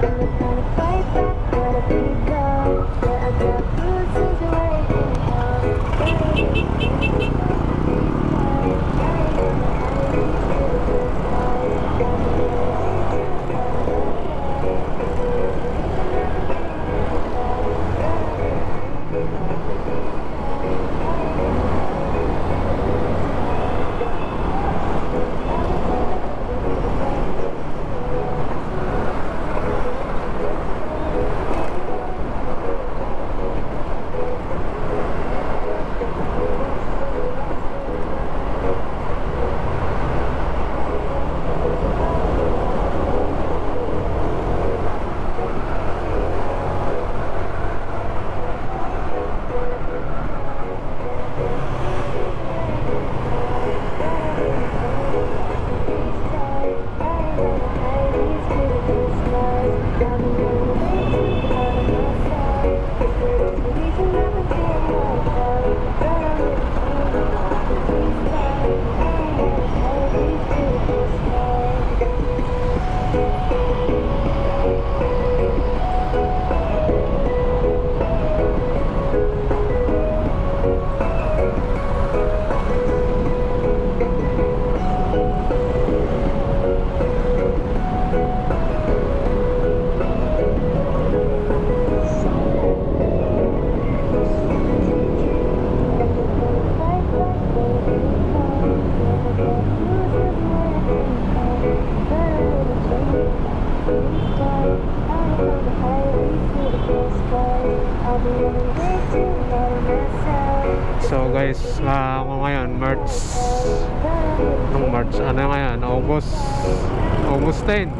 Bye. Ano ngayon? August August 10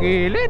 Aguilera.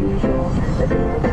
You.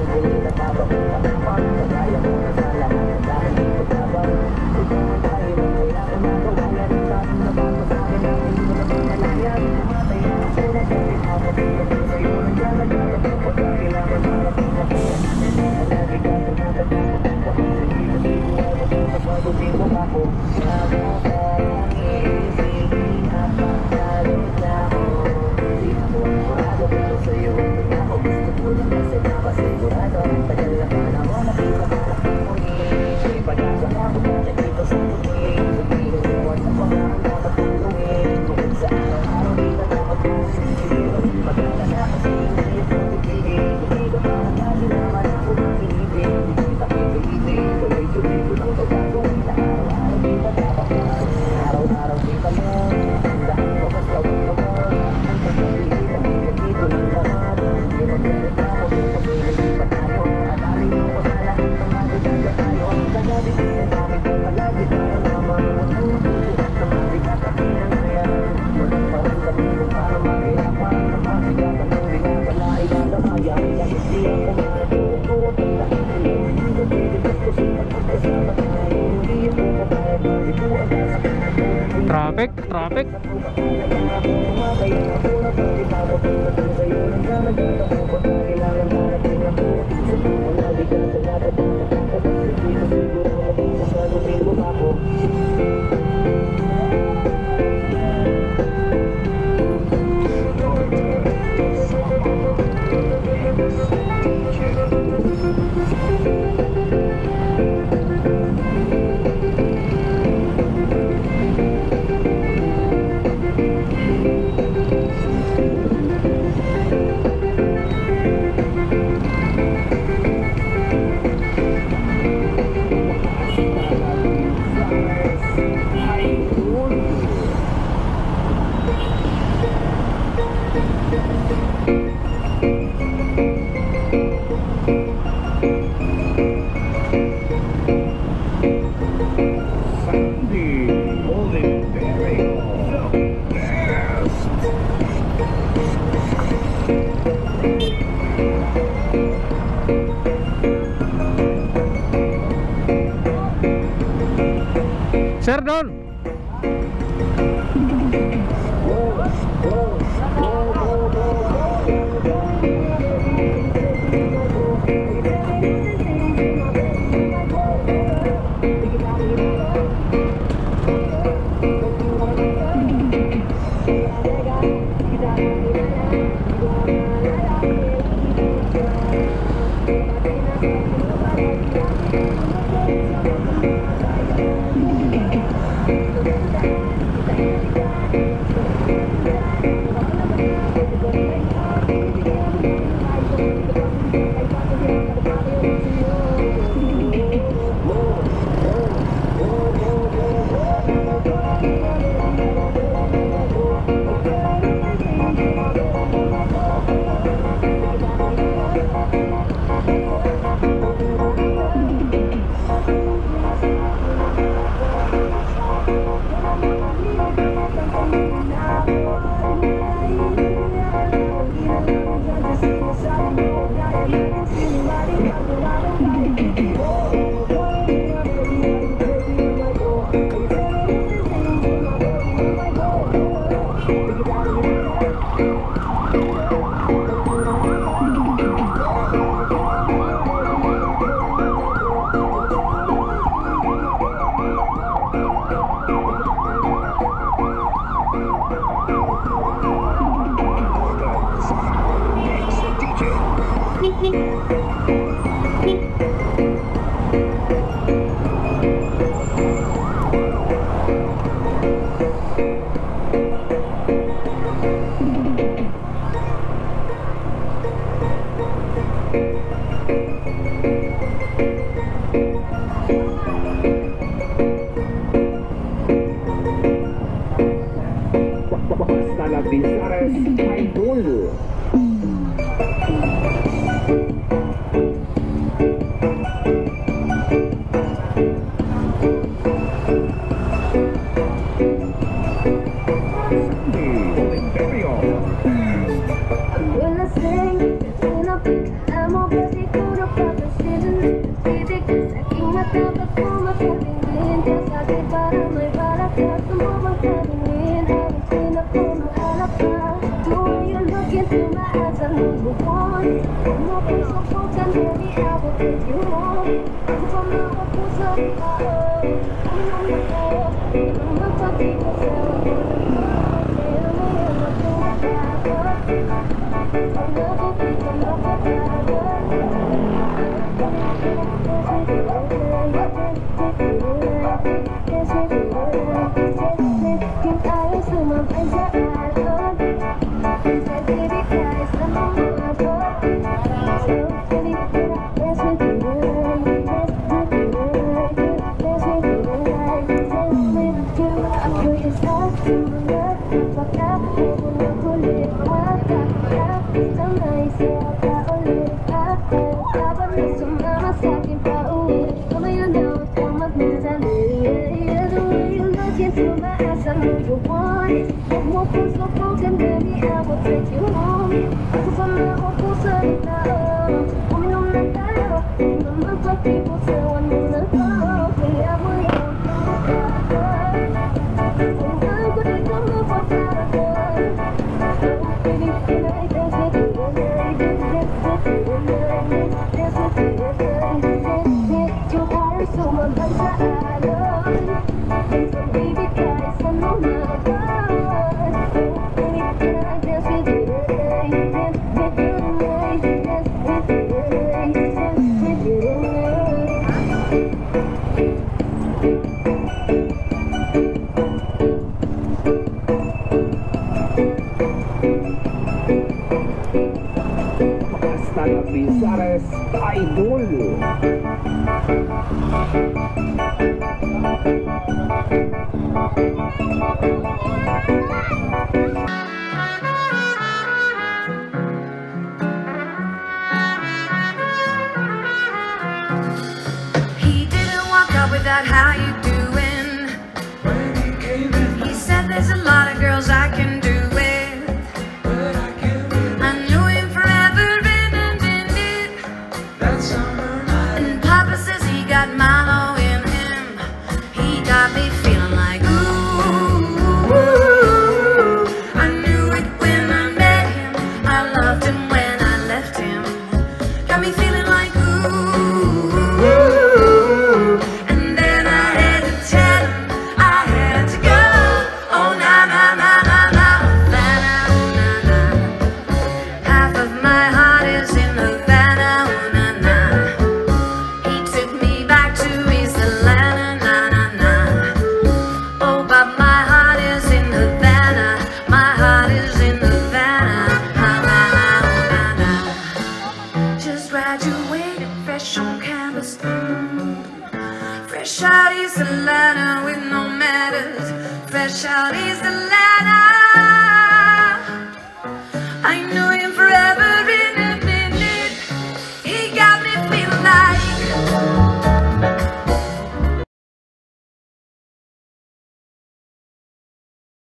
Traffic, thank you Ai, doido!